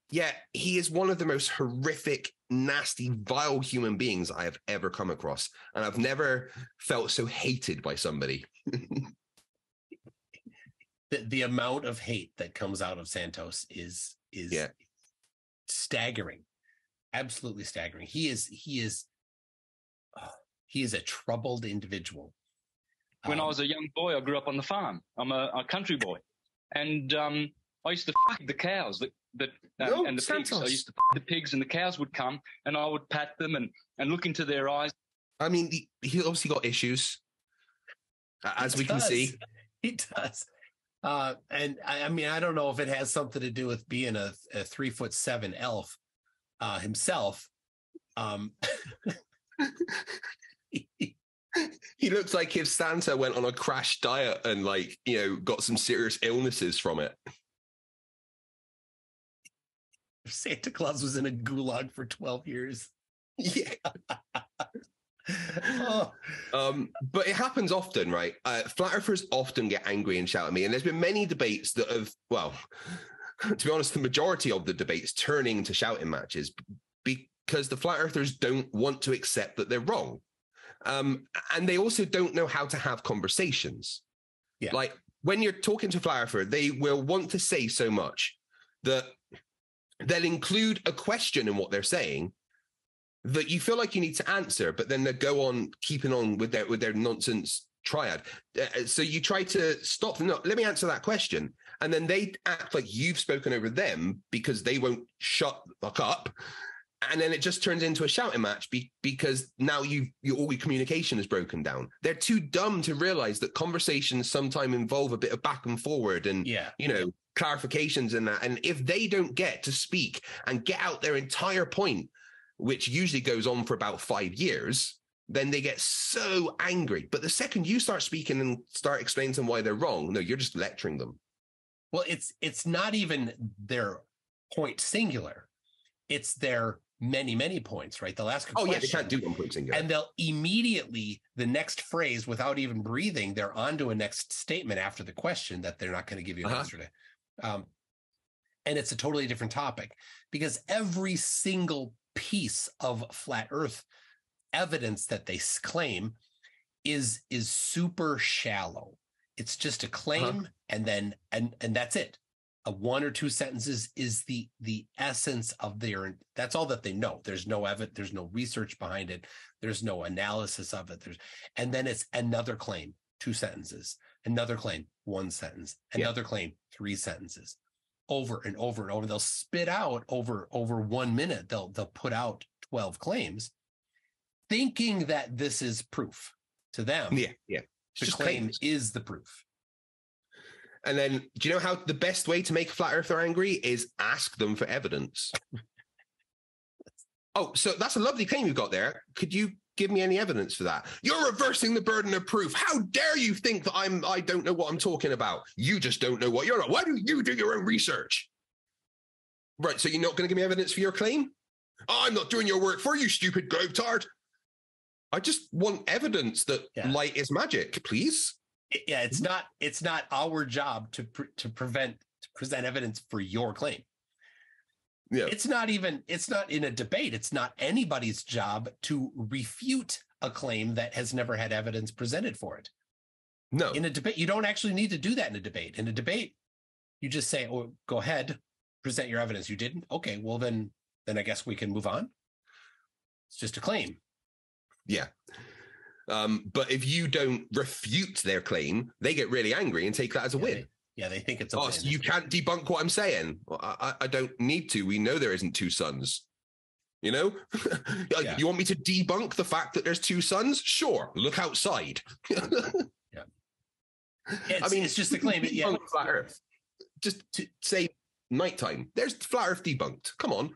yet he is one of the most horrific, nasty, vile human beings I have ever come across. And I've never felt so hated by somebody. the, the amount of hate that comes out of Santos is is Yeah. staggering, absolutely staggering. He is he is oh, he is a troubled individual. When I Um, was a young boy, I grew up on the farm. I'm a, a country boy, and um, I used to fuck the cows that that um, No, and the pigs. I used to fuck the pigs, and the cows would come, and I would pat them and and look into their eyes. I mean, he, he obviously got issues, uh, as he we can see. he does. Uh, and I, I mean, I don't know if it has something to do with being a, a three foot seven elf uh, himself. Um, He looks like if Santa went on a crash diet and, like, you know, got some serious illnesses from it. Santa Claus was in a gulag for 12 years. Yeah. oh, Um, but it happens often, right? Uh, flat earthers often get angry and shout at me, and there's been many debates that have, well, to be honest, the majority of the debates turning to shouting matches because the flat earthers don't want to accept that they're wrong, um, and they also don't know how to have conversations. Yeah. Like when you're talking to a flat earther, they will want to say so much that they'll include a question in what they're saying that you feel like you need to answer, but then they go on keeping on with their with their nonsense triad. Uh, so you try to stop them. No, let me answer that question, and then they act like you've spoken over them because they won't shut the fuck up. And then it just turns into a shouting match be, because now you, you all your communication is broken down. They're too dumb to realize that conversations sometimes involve a bit of back and forward and yeah. you know, clarifications and that. And if they don't get to speak and get out their entire point, which usually goes on for about five years, then they get so angry. But the second you start speaking and start explaining to them why they're wrong, no, you're just lecturing them. Well, it's it's not even their point singular. It's their many, many points, right? They'll ask a Oh, question. yeah, they can't do one point singular. and they'll immediately the next phrase without even breathing they're on to a next statement after the question that they're not going to give you an Uh-huh. answer to um, and it's a totally different topic because every single piece of flat earth evidence that they claim is is super shallow. It's just a uh-huh. claim and then and and that's it. A one or two sentences is the the essence of their that's all that they know. There's no evidence there's no research behind it. There's no analysis of it. There's and then it's another claim two sentences. Another claim one sentence. Yeah. another claim three sentences over and over and over they'll spit out over over one minute they'll they'll put out 12 claims thinking that this is proof to them Yeah, yeah. It's the just claim claims. is the proof And then, do you know how the best way to make a flat earther angry is ask them for evidence? oh, so that's a lovely claim you've got there. Could you give me any evidence for that? You're reversing the burden of proof. How dare you think that I'm I don't know what I'm talking about? You just don't know what you're Why don't you do your own research? Right, so you're not going to give me evidence for your claim? Oh, I'm not doing your work for you, stupid globetard. I just want evidence that Yeah. light is magic, please. It- yeah it's not it's not our job to pre- to prevent to present evidence for your claim Yeah. it's not even it's not in a debate it's not anybody's job to refute a claim that has never had evidence presented for it No. in a debate you don't actually need to do that in a debate in a debate you just say oh go ahead present your evidence you didn't okay well then then i guess we can move on it's just a claim Yeah. Um, but if you don't refute their claim, they get really angry and take that as a Yeah, win. Yeah they think it's a Oh, so you can't debunk what I'm saying. Well, I, I I don't need to. We know there isn't two suns. You know, Like, Yeah. you want me to debunk the fact that there's two suns? Sure. Look outside. it's, I mean, it's just a claim yeah flat Earth. Just to say nighttime. There's flat Earth debunked. Come on.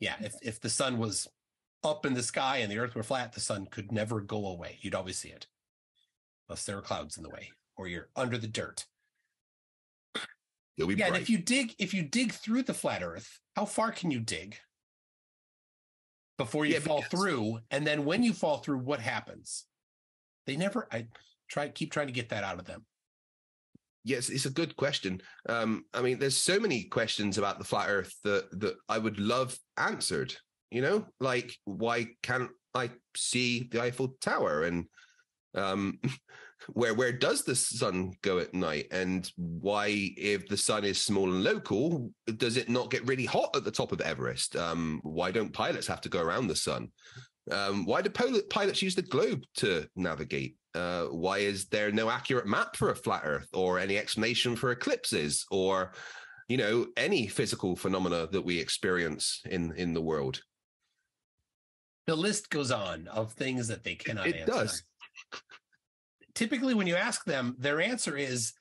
yeah if if the sun was up in the sky and the earth were flat the sun could never go away you'd always see it unless there are clouds in the way or you're under the dirt You'll be yeah and if you dig if you dig through the flat earth how far can you dig? Before you Yeah, fall because- through and then when you fall through what happens? They never i try keep trying to get that out of them. Yes, it's a good question. Um, I mean, there's so many questions about the flat Earth that that I would love answered. You know, like why can't I see the Eiffel Tower, and um, where where does the sun go at night, and why, if the sun is small and local, does it not get really hot at the top of Everest? Um, why don't pilots have to go around the sun? Um, why do pilot, pilots use the globe to navigate? Uh, why is there no accurate map for a flat Earth or any explanation for eclipses or, you know, any physical phenomena that we experience in in the world? the list goes on of things that they cannot it answer does. Typically when you ask them their answer is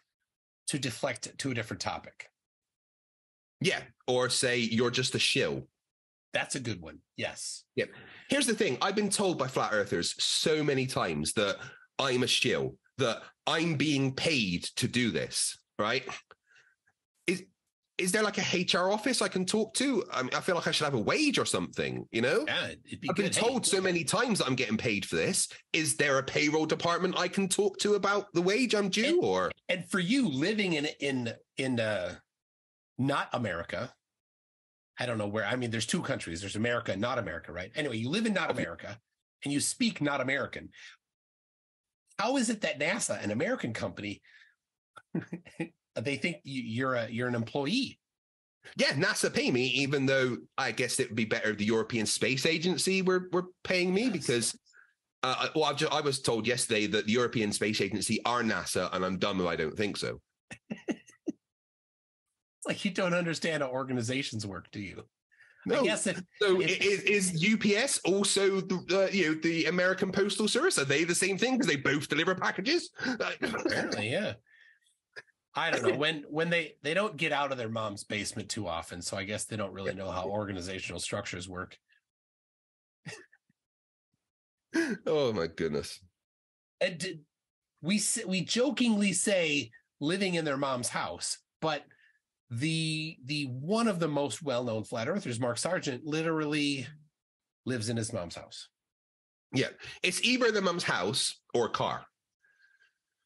to deflect it to a different topic Yeah, or say you're just a shill. that's a good one yes Yep. Here's the thing: I've been told by flat earthers so many times that I'm a shill, that I'm being paid to do this. Right? Is there like a HR office I can talk to? I mean, I feel like I should have a wage or something. You know? yeah it'd be I've been good. Hey, told so many times that I'm getting paid for this. Is there a payroll department I can talk to about the wage I'm due? And- Or and for you living in in in uh not america i don't know where i mean there's two countries there's america and not america right anyway you live in not america and you speak not american how is it that nasa an american company they think you, you're a you're an employee yeah, NASA pay me, even though I guess it would be better if the European Space Agency were were paying me Yes. because. Uh, well, I've just, I was told yesterday that the European Space Agency are NASA, and I'm dumb if I don't think so. it's like you don't understand how organizations work do you No, i guess if so if- is, is UPS also the uh, you know the American Postal Service? Are they the same thing because they both deliver packages? apparently yeah i don't know. When when they they don't get out of their mom's basement too often so i guess they don't really know how organizational structures work. Oh my goodness! and d- we we jokingly say living in their mom's house but the the one of the most well-known flat earthers mark sargent literally lives in his mom's house. Yeah, it's either the mom's house or car,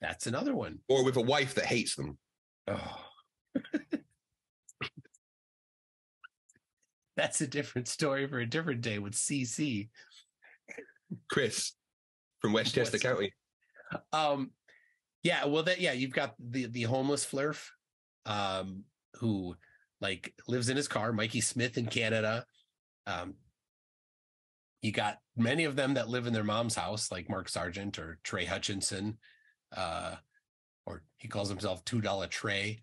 that's another one. or with a wife that hates them. Oh. that's a different story for a different day with cc Chris from Westchester West- County. Um, yeah, well, that yeah, you've got the the homeless flurf, um, who like lives in his car, Mikey Smith in Canada. Um, you got many of them that live in their mom's house, like Mark Sargent or Trey Hutchinson, uh, or he calls himself Two Dollar Trey.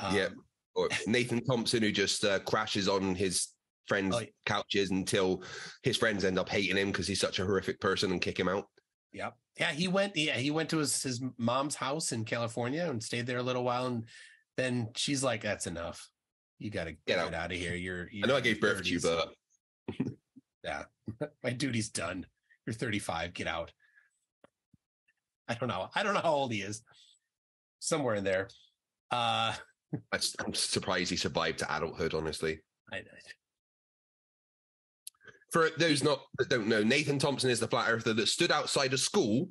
Um, Yeah. Or Nathan Thompson, who just uh, crashes on his friends' Oh, yeah. couches until his friends end up hating him because he's such a horrific person and kick him out. Yep. Yeah, he went. Yeah, he went to his his mom's house in California and stayed there a little while, and then she's like, "That's enough. You got to Get out." out of here. You're, I know I gave birth to you, but yeah, my duty's done. You're 35. Get out. I don't know. I don't know how old he is. Somewhere in there. Uh, I'm surprised he survived to adulthood. Honestly, I, for those not that don't know, Nathan Thompson is the flat earther that stood outside a school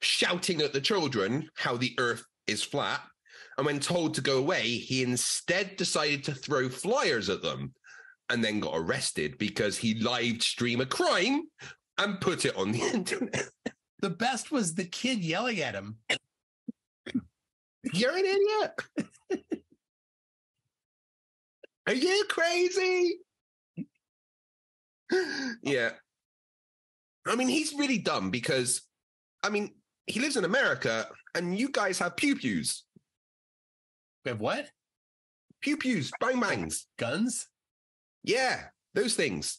shouting at the children how the earth is flat. And when told to go away, he instead decided to throw flyers at them and then got arrested because he live streamed a crime and put it on the internet. The best was the kid yelling at him. You're an idiot. Are you crazy? yeah. I mean, he's really dumb because, I mean, he lives in America and you guys have pew pews. We have what? Pew pews, bang bangs. Guns? Yeah, those things.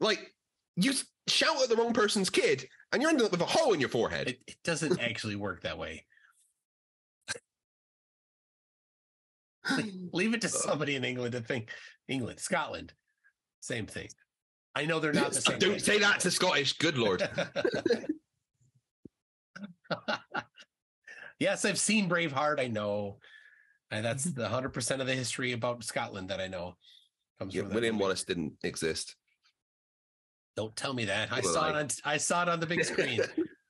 Like, you shout at the wrong person's kid and you're ending up with a hole in your forehead. It, it doesn't actually work that way. Leave it to somebody in England to think. England, Scotland, same thing. I know they're not the same. Don't thing. say that to Scottish. Good lord. yes, I've seen Braveheart. I know. And that's mm-hmm. the hundred percent of the history about Scotland that I know. Comes Yeah, William. Wallace didn't exist. Don't tell me that. I Well, saw I- it on. I saw it on the big screen.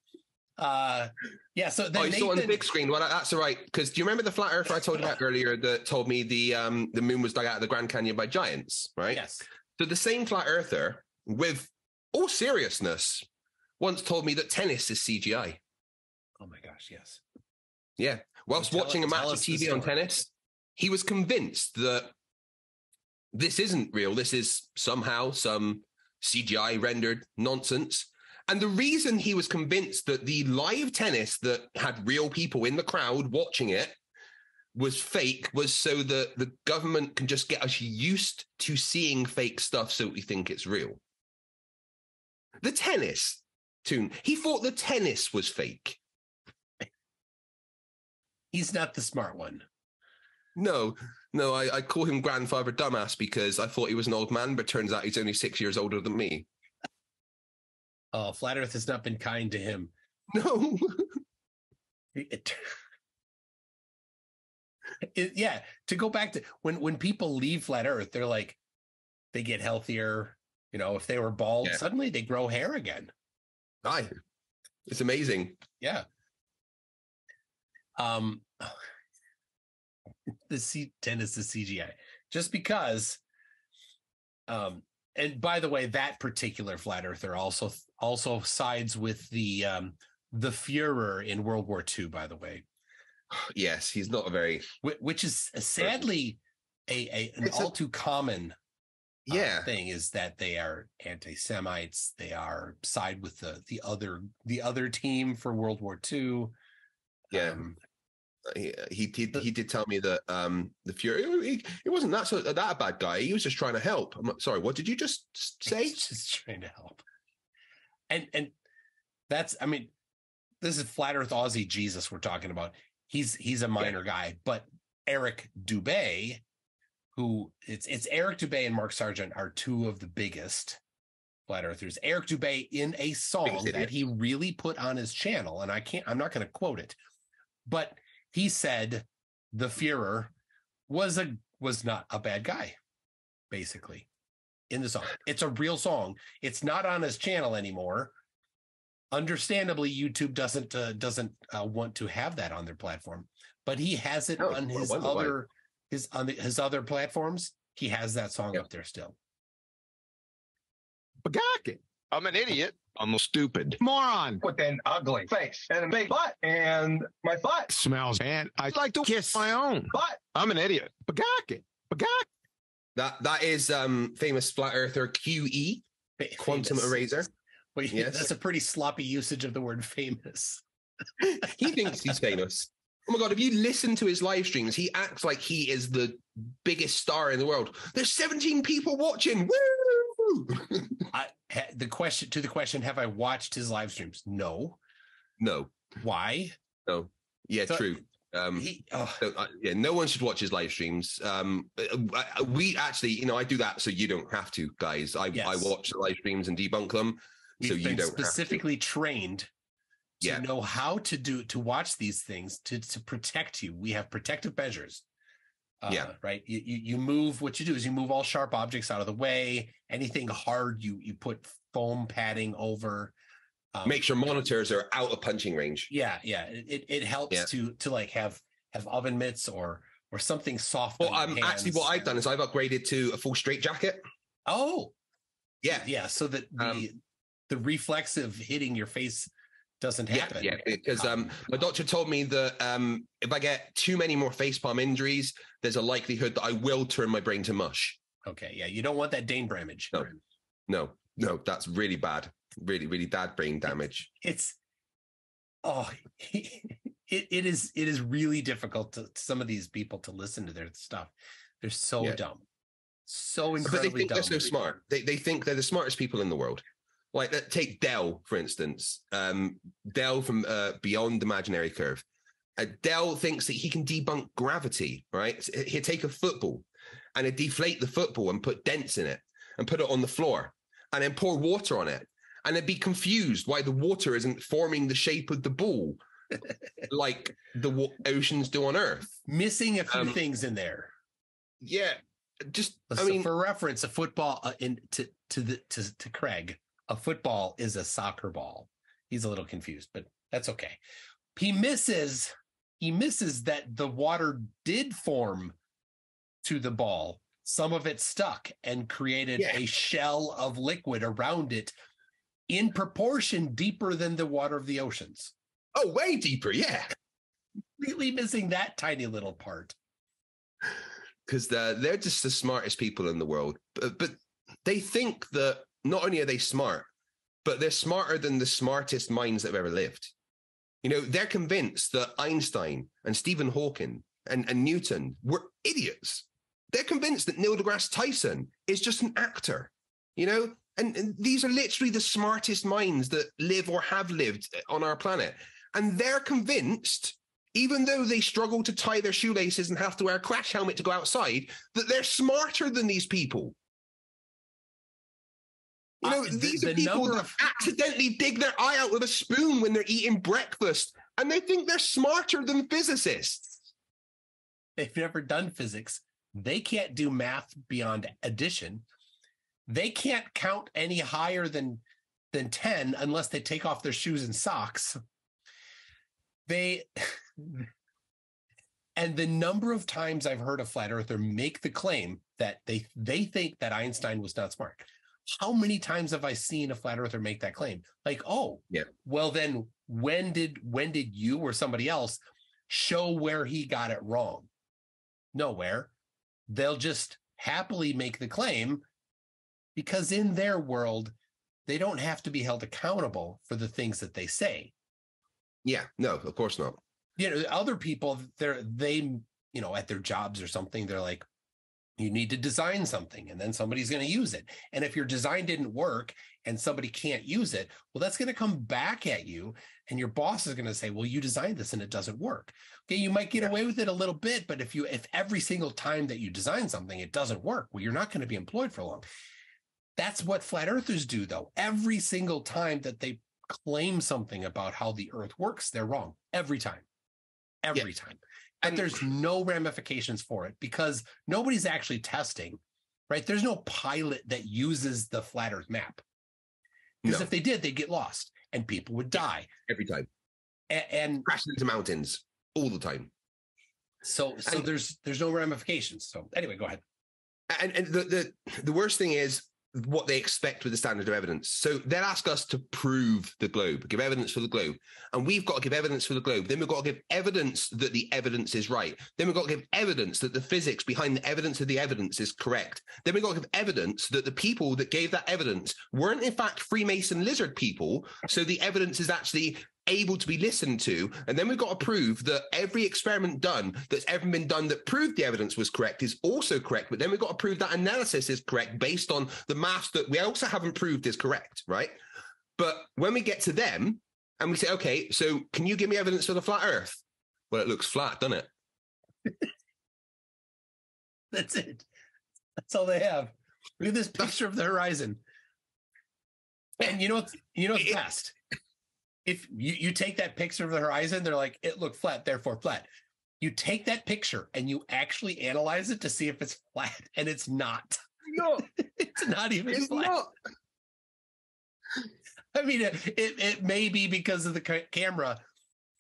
uh, yeah. So Oh, then you saw it on the big screen. Well, that's all right. Because do you remember the flat earther I told you about earlier that told me the um the moon was dug out of the Grand Canyon by giants, right? Yes. So the same flat earther, with all seriousness, once told me that tennis is CGI. Oh my gosh. Yes. Yeah. Whilst Tell- watching a match of TV on tennis, he was convinced that this isn't real. This is somehow some CGI rendered nonsense. And the reason he was convinced that the live tennis that had real people in the crowd watching it was fake was so that the government can just get us used to seeing fake stuff so we think it's real. The tennis tune, he thought the tennis was fake. He's not the smart one. No, no, I, I call him grandfather dumbass because I thought he was an old man, but turns out he's only six years older than me. Oh, Flat Earth has not been kind to him. No. It- it- yeah, to go back to when when people leave Flat Earth, they're like they get healthier. You know, if they were bald, Yeah. suddenly they grow hair again. Aye. It's amazing. Yeah. Um, the C tennis is CGI just because. Um, and by the way, that particular flat earther also also sides with the um the Führer in World War II. By the way, Yes, he's not a very whi- which is sadly a, a an It's a- all too common uh, yeah. thing is that they are anti-Semites. They are side with the the other the other team for World War II. Yeah. Um, he, he did he did tell me that um the Führer he, he wasn't that so that a bad guy. He was just trying to help. I'm not, sorry, what did you just say? He's just trying to help. And and that's I mean, this is flat earth Aussie Jesus we're talking about. He's he's a minor guy, but Eric Dubay, who it's it's Eric Dubay and Mark Sargent are two of the biggest flat earthers. Eric Dubay in a song that he really put on his channel, and I can't I'm not gonna quote it, but he said the Führer was a was not a bad guy, basically in the song. It's a real song. It's not on his channel anymore. Understandably, YouTube doesn't uh, doesn't uh, want to have that on their platform, but he has it Oh, on his other his on the, his other platforms. He has that song Yeah. up there still. Bagaki. I'm an idiot. I'm a stupid moron with an ugly face and a big butt and my butt smells and I like to kiss my own butt. I'm an idiot. Bagak Bagak. That that is um famous flat earther QE quantum Famous. eraser. Wait, Yes. that's a pretty sloppy usage of the word famous. He thinks he's famous. Oh my god! If you listen to his live streams, he acts like he is the biggest star in the world. There's 17 people watching. Woo! I, the question to the question: Have I watched his live streams? No. no, Why? no, yeah, So- true. Um, He. Oh, So, uh, yeah, no one should watch his live streams. Um, uh, uh, we actually, you know, I do that so you don't have to, guys. I, Yes. I watch the live streams and debunk them, we've so you don't have to. specifically trained to Yeah. know how to do to watch these things to to protect you. We have protective measures. Uh, Yeah. Right. You, you move. What you do is you move all sharp objects out of the way. Anything hard, you you put foam padding over. Um, Make sure monitors are out of punching range. Yeah, yeah. It it, helps Yeah. to to like have have oven mitts or or something soft. Well, um, actually, what I've done is I've upgraded to a full straight jacket. Oh, Yeah, yeah. So that the Um, the reflexive hitting your face doesn't happen. yeah. Because um, my doctor told me that um, if I get too many more facepalm injuries, there's a likelihood that I will turn my brain to mush. Okay. Yeah. You don't want that Dane Bramage. No. No, no, that's really bad. Really, really bad brain damage. It's oh it, it is it is really difficult to some of these people to listen to their stuff. They're so Yeah. dumb. So But they incredibly think dumb. they're so smart. They they think they're the smartest people in the world. Like uh, take Dell for instance. Um, Dell from uh, Beyond Imaginary Curve. Uh, Dell thinks that he can debunk gravity. Right? He'd take a football and he'd deflate the football and put dents in it and put it on the floor and then pour water on it and they'd be confused why the water isn't forming the shape of the ball like the wa- oceans do on Earth. Missing a few Um, things in there. Yeah, just I mean, for reference, a football uh, in to to the to to Craig, a football is a soccer ball. He's a little confused, but that's okay. He misses. He misses that the water did form to the ball. Some of it stuck and created Yeah. a shell of liquid around it, in proportion deeper than the water of the oceans. oh, way deeper. Yeah. Completely missing that tiny little part. because they're, they're just the smartest people in the world. But, but they think that not only are they smart, but they're smarter than the smartest minds that have ever lived. You know, they're convinced that Einstein and Stephen Hawking and, and Newton were idiots. They're convinced that Neil deGrasse Tyson is just an actor, you know? And, and these are literally the smartest minds that live or have lived on our planet. And they're convinced even though they struggle to tie their shoelaces and have to wear a crash helmet to go outside, that they're smarter than these people. You know, Uh, the- these the are people number that of- accidentally dig their eye out with a spoon when they're eating breakfast, and they think they're smarter than physicists. they've never done physics. They can't do math beyond addition. They can't count any higher than than 10 unless they take off their shoes and socks. They and the number of times I've heard a flat earther make the claim that they they think that Einstein was not smart. How many times have I seen a flat earther make that claim? Like, oh, Yeah. Well, then when did when did you or somebody else show where he got it wrong? Nowhere. They'll just happily make the claim because in their world, they don't have to be held accountable for the things that they say. Yeah, no, of course not. You know, other people, they're they, you know, at their jobs or something, they're like, you need to design something and then somebody's going to use it. And if your design didn't work and somebody can't use it, well, that's going to come back at you. And your boss is going to say, well, you designed this and it doesn't work. Okay. You might get away with it a little bit, but if you, if every single time that you design something, it doesn't work, well, you're not going to be employed for long. That's what flat earthers do though. Every single time that they claim something about how the earth works, they're wrong every time, every time. And- there's no ramifications for it because nobody's actually testing, right? There's no pilot that uses the flat earth map. Because No. if they did, they'd get lost and people would die. Every time. A- And, Crashing into mountains all the time. so, so And- there's there's no ramifications. So anyway, go ahead. And, and the, the the worst thing is what they expect with the standard of evidence. So they'll ask us to prove the globe, give evidence for the globe. And we've got to give evidence for the globe. Then we've got to give evidence that the evidence is right. Then we've got to give evidence that the physics behind the evidence of the evidence is correct. Then we've got to give evidence that the people that gave that evidence weren't in fact Freemason lizard people. So the evidence is actually able to be listened to. And then we've got to prove that every experiment done that's ever been done that proved the evidence was correct is also correct. But then we've got to prove that analysis is correct based on the maths that we also haven't proved is correct, right? But when we get to them and we say, okay, so can you give me evidence for the flat earth? Well, it looks flat, doesn't it? That's it. That's all they have. Look at this picture of the horizon. And you know you know what's It- best? If you, you take that picture of the horizon, they're like, it looked flat, therefore flat. You take that picture and you actually analyze it to see if it's flat, and it's not. No, It's not even it's flat. not. I mean, it, it it may be because of the ca- camera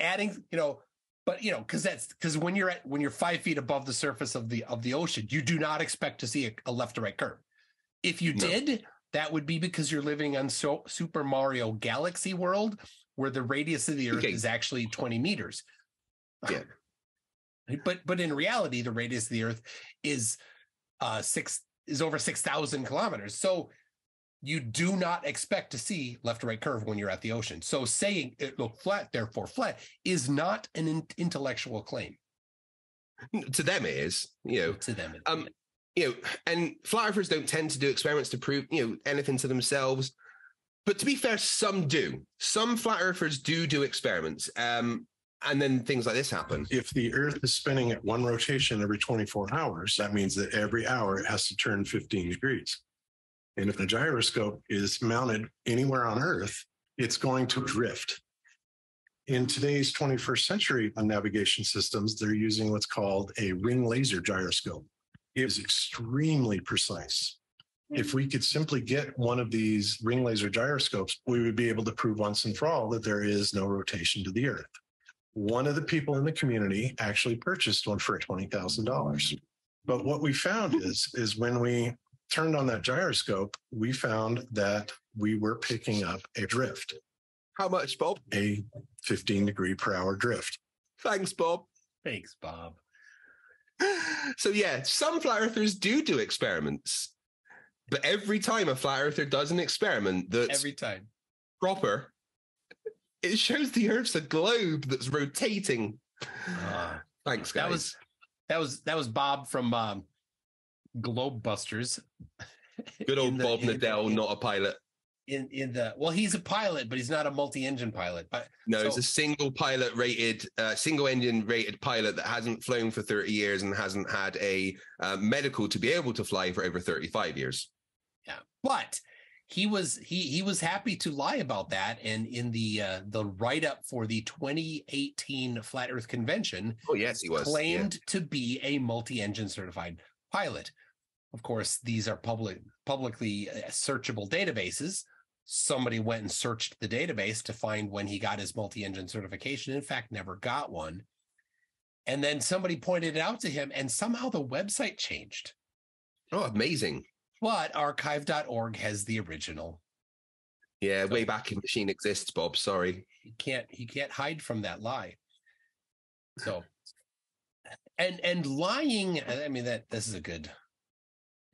adding, you know, but you know, because that's because when you're at when you're five feet above the surface of the of the ocean, you do not expect to see a, a left to right curve. If you No. did, that would be because you're living on so, Super Mario Galaxy World, where the radius of the Earth Okay. is actually 20 meters. Yeah. but but in reality, the radius of the Earth is uh six is over six thousand kilometers. So you do not expect to see left to right curve when you're at the ocean. So saying it looked flat, therefore flat, is not an in- intellectual claim To them, it is. You know, to them. Um, you know, and flat earthers don't tend to do experiments to prove, you know, anything to themselves. But to be fair, some do. Some flat earthers do do experiments. Um, and then things like this happen. If the Earth is spinning at one rotation every 24 hours, that means that every hour it has to turn 15 degrees. And if the gyroscope is mounted anywhere on Earth, it's going to drift. In today's 21st century navigation systems, they're using what's called a ring laser gyroscope. It is extremely precise. If we could simply get one of these ring laser gyroscopes, we would be able to prove once and for all that there is no rotation to the Earth one of the people in the community actually purchased one for $20,000. But what we found is, is when we turned on that gyroscope, we found that we were picking up a drift, How much, Bob? a 15 degree per hour drift. Thanks, Bob. Thanks, Bob. So, yeah, some flat earthers do do experiments. But every time a flat earther does an experiment that's Every time. proper, it shows the Earth's a globe that's rotating. Ah. Thanks, guys. That was that was that was Bob from um, Globe Busters. good old the- Bob Knodel, not a pilot. in in the well, he's a pilot, but he's not a multi-engine pilot. But No, it's So- a single pilot rated, uh, single engine rated pilot that hasn't flown for 30 years and hasn't had a uh, medical to be able to fly for over 35 years. Yeah, but he was he he was happy to lie about that. And in the uh, the write up for the 2018 Flat Earth Convention, Oh, yes, he was. claimed to be a multi-engine certified pilot. Of course, these are public publicly uh, searchable databases. Somebody went and searched the database to find when he got his multi-engine certification. In fact, never got one. And then somebody pointed it out to him, and somehow the website changed. Oh, amazing. But archive.org has the original. Yeah, way back in Machine Exists, Bob. Sorry. He can't he can't hide from that lie. So and and lying, I mean that this is a good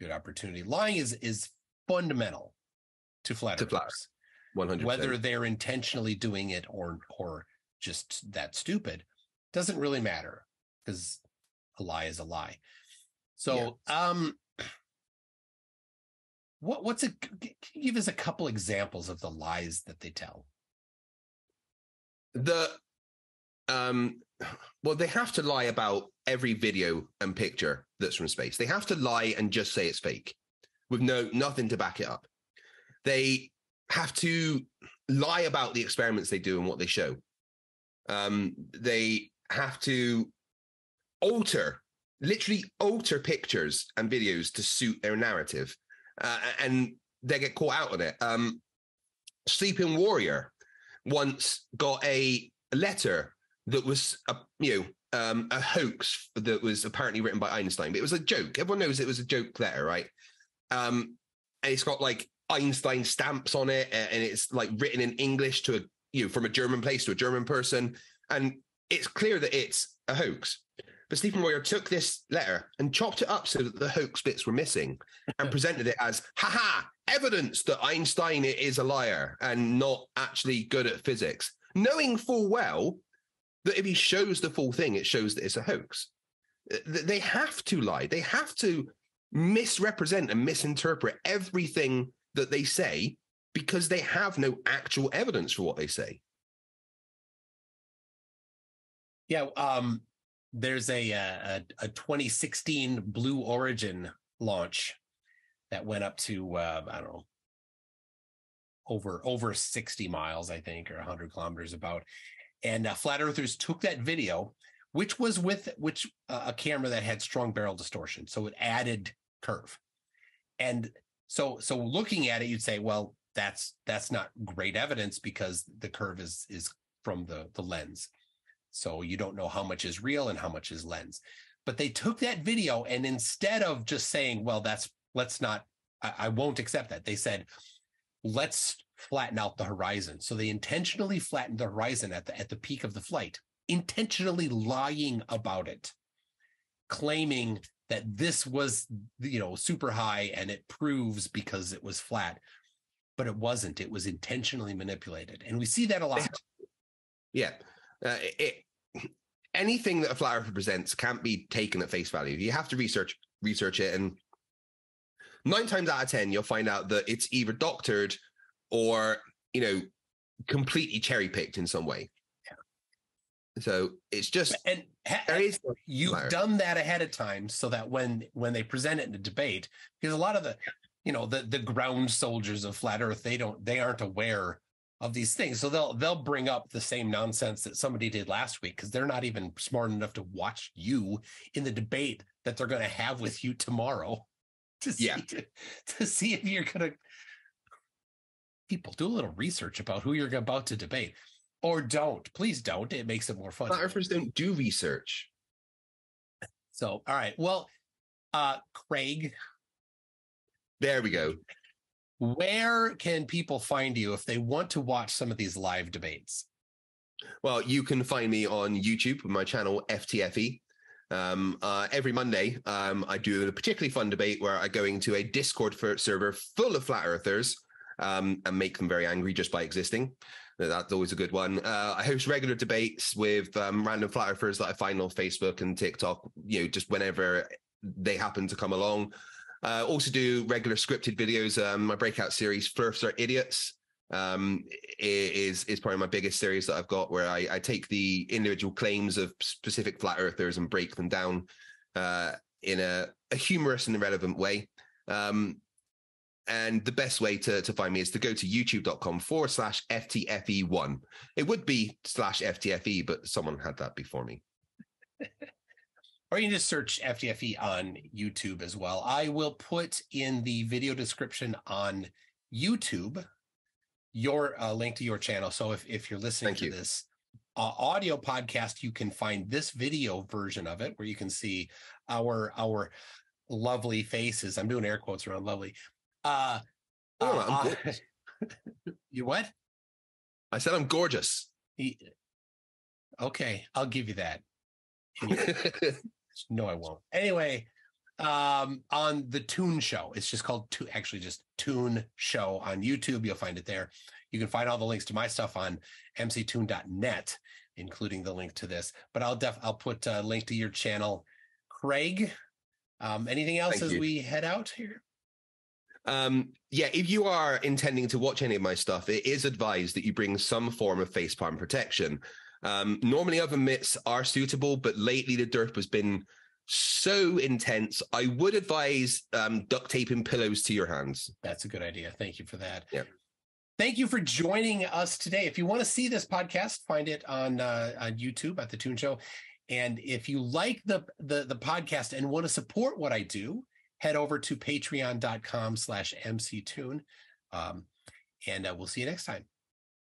good opportunity. Lying is is fundamental to flat To flat 100%. Whether they're intentionally doing it or or just that stupid doesn't really matter because a lie is a lie. So um what what's a can you give us a couple examples of the lies that they tell? the um well they have to lie about every video and picture that's from space. They have to lie and just say it's fake with no nothing to back it up. They have to lie about the experiments they do and what they show. Um they have to alter literally alter pictures and videos to suit their narrative uh, and they get caught out on it um sleeping warrior once got a letter that was a you know um, a hoax that was apparently written by Einstein, but it was a joke. Everyone knows it was a joke letter, right? Um, and it's got like Einstein stamps on it, and it's like written in English to a you know from a German place to a German person, and it's clear that it's a hoax. But Stephen Royer took this letter and chopped it up so that the hoax bits were missing, and presented it as haha evidence that Einstein is a liar and not actually good at physics, knowing full well that if he shows the full thing, it shows that it's a hoax. They have to lie. They have to misrepresent and misinterpret everything that they say because they have no actual evidence for what they say. Yeah, um, there's a, uh, a a 2016 Blue Origin launch that went up to uh, I don't know over over 60 miles, I think, or 100 kilometers about. And uh, flat earthers took that video, which was with which uh, a camera that had strong barrel distortion, so it added curve. And so so looking at it, you'd say, well, that's that's not great evidence because the curve is is from the the lens. So you don't know how much is real and how much is lens. But they took that video and instead of just saying, well, that's let's not, I, I won't accept that. They said, let's flatten out the horizon. So they intentionally flattened the horizon at the at the peak of the flight, intentionally lying about it, claiming that this was you know super high and it proves because it was flat. But it wasn't. It was intentionally manipulated. And we see that a lot. Yeah. Uh, it, anything that a flat earther presents can't be taken at face value. You have to research research it, and nine times out of ten, you'll find out that it's either doctored or you know completely cherry picked in some way. So it's just And ha- there is you've Liar. done that ahead of time so that when when they present it in a debate because a lot of the you know the the ground soldiers of flat earth they don't they aren't aware of these things so they'll they'll bring up the same nonsense that somebody did last week because they're not even smart enough to watch you in the debate that they're going to have with you tomorrow to see Yeah. to see if you're going to people do a little research about who you're about to debate or don't please don't it makes it more fun earthers don't do research. So, all right. Well, uh, Craig, There we go. Where can people find you if they want to watch some of these live debates? Well, you can find me on YouTube my channel FTFE. Um, uh, every Monday, um, I do a particularly fun debate where I go into a Discord server full of flat earthers um, and make them very angry just by existing. That's always a good one. Uh, I host regular debates with um, random flat earthers that I find on Facebook and TikTok. You know, just whenever they happen to come along. Uh, also do regular scripted videos. Um, my breakout series, Flirts Are Idiots, um, is is probably my biggest series that I've got, where I, I take the individual claims of specific flat earthers and break them down uh, in a, a humorous and relevant way. Um, and the best way to, to find me is to go to youtube.com forward slash FTFE1. It would be slash FTFE, but someone had that before me. Or you can just search FTFE on YouTube as well. I will put in the video description on YouTube your uh, link to your channel. So if, if you're listening Thank to you. this uh, audio podcast, you can find this video version of it where you can see our our lovely faces. I'm doing air quotes around lovely. Uh, Oh, uh, you what? I said I'm gorgeous. Okay, I'll give you that. No, I won't. Anyway, um, on the Toon Show, it's just called to actually just Toon Show on YouTube. You'll find it there. You can find all the links to my stuff on mctoon.net, including the link to this. But I'll def I'll put a link to your channel, Craig. Um, anything else Thank as you. we head out here? Um, yeah, if you are intending to watch any of my stuff, it is advised that you bring some form of facepalm protection. Um, normally, other mitts are suitable, but lately the derp has been so intense. I would advise um, duct taping pillows to your hands. That's a good idea. Thank you for that. Yep. Thank you for joining us today. If you want to see this podcast, find it on uh, on YouTube at the Toon Show. And if you like the the the podcast and want to support what I do, head over to patreon.com slash mctoon. Um, and uh, we'll see you next time.